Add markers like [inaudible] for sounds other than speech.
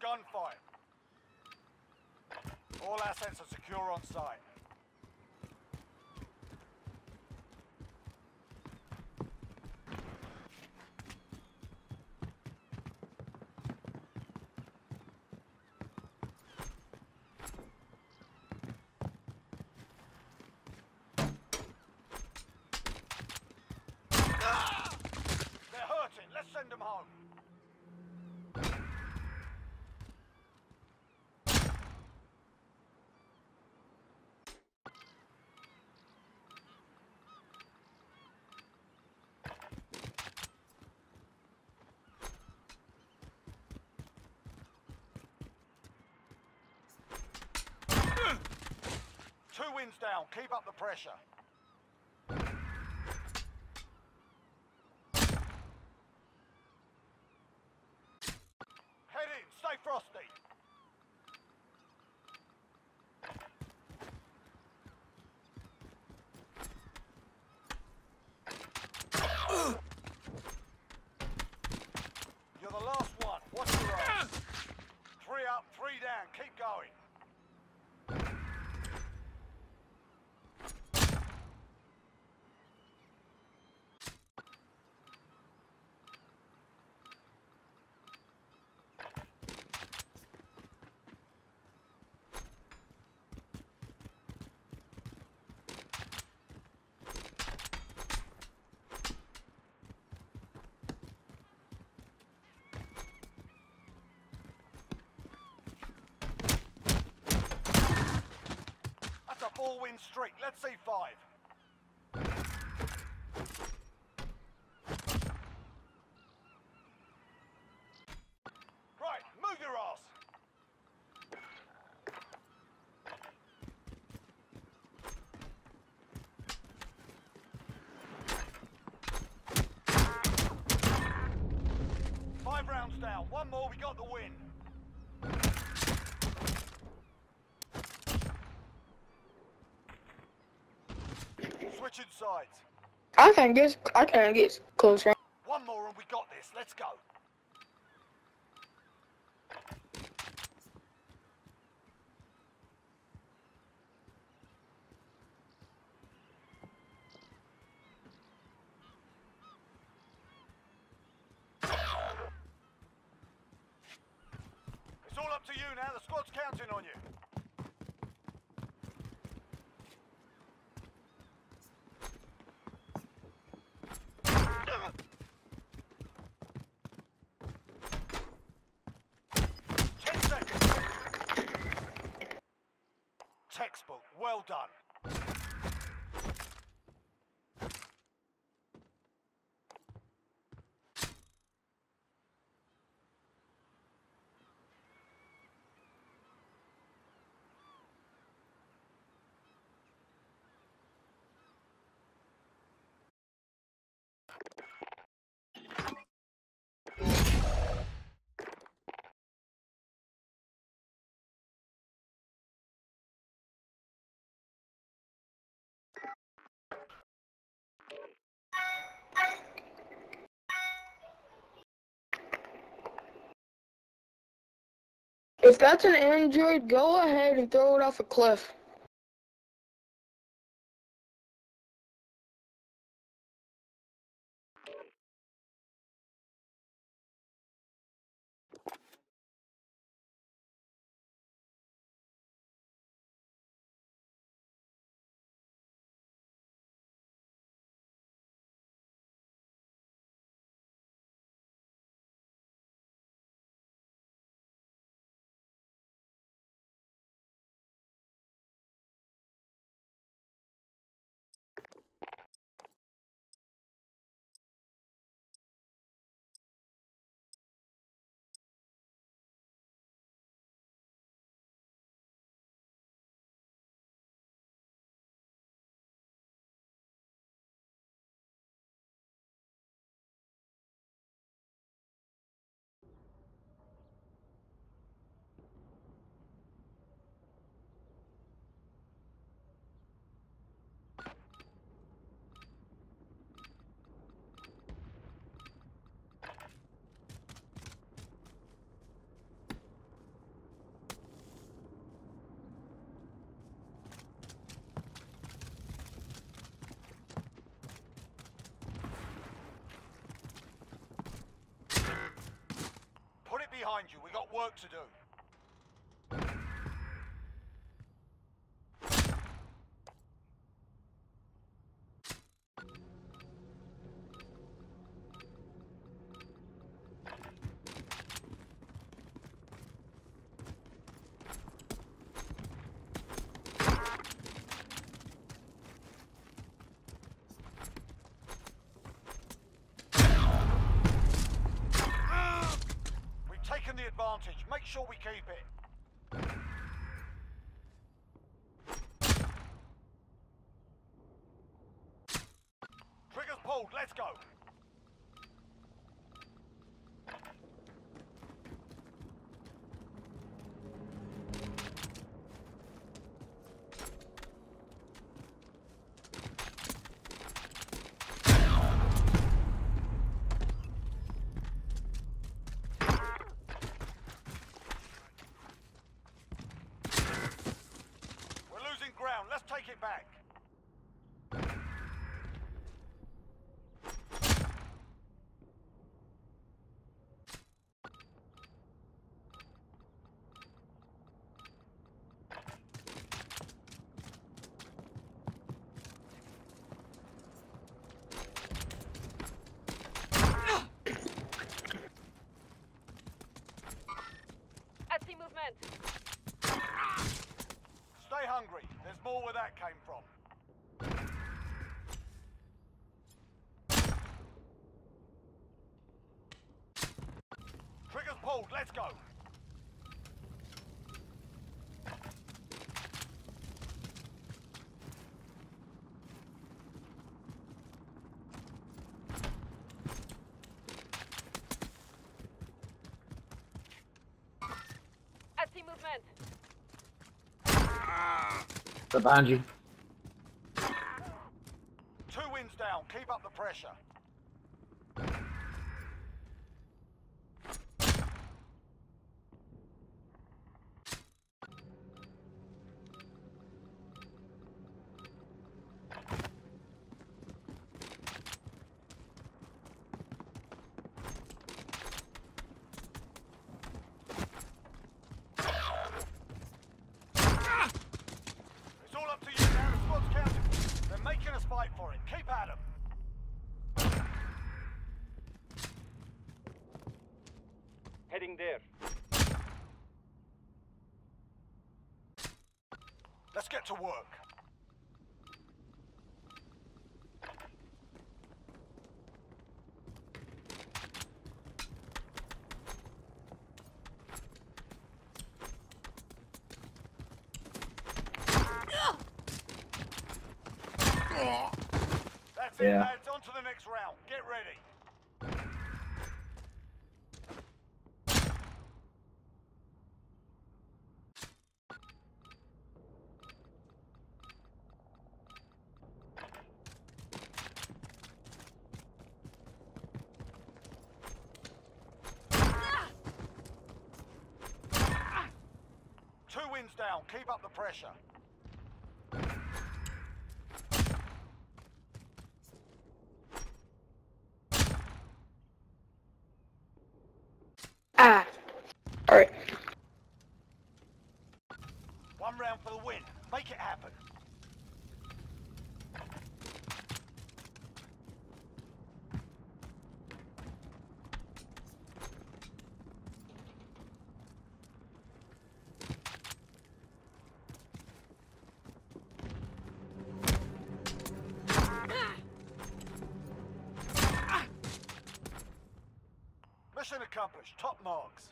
Gunfight. All assets are secure on site. Ah! They're hurting. Let's send them home. Wins down. Keep up the pressure. Head in. Stay frosty. You're the last one. Watch your eyes. Three up, three down. Keep going. That's a four-win streak. Let's see five. Right, move your ass. Five rounds down. One more, we got the win. I can't get I can't get close range. One more and we got this. Let's go. It's all up to you now. The squad's counting on you. Well done. If that's an android, go ahead and throw it off a cliff. Put it behind you. We got work to do. Pulled. Let's go. We're losing ground. Let's take it back. I see movement. Stay more where that came from. Triggers pulled. Let's go. I see movement. Behind you. Two wins down. Keep up the pressure. It's all up to you now. The squad's counting. They're making us fight for it. Keep at 'em. Heading there. Let's get to work. [gasps] That's it, Yeah. lads. On to the next round. Get ready. wind's down. Keep up the pressure. Mission accomplished. Top marks.